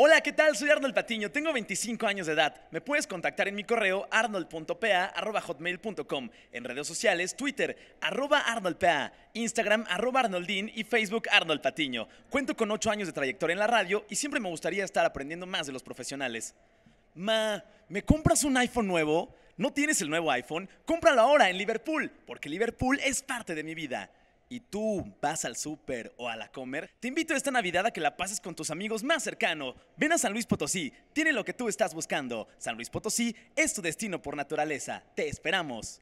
Hola, ¿qué tal? Soy Arnold Patiño, tengo 25 años de edad. Me puedes contactar en mi correo arnold.pa.hotmail.com, en redes sociales, Twitter, arroba arnoldpa, Instagram, arroba arnoldin y Facebook Arnold Patiño. Cuento con 8 años de trayectoria en la radio y siempre me gustaría estar aprendiendo más de los profesionales. Ma, ¿me compras un iPhone nuevo? ¿No tienes el nuevo iPhone? Cómpralo ahora en Liverpool, porque Liverpool es parte de mi vida y tú vas al súper o a la comer, te invito esta Navidad a que la pases con tus amigos más cercanos. Ven a San Luis Potosí, tiene lo que tú estás buscando. San Luis Potosí es tu destino por naturaleza. Te esperamos.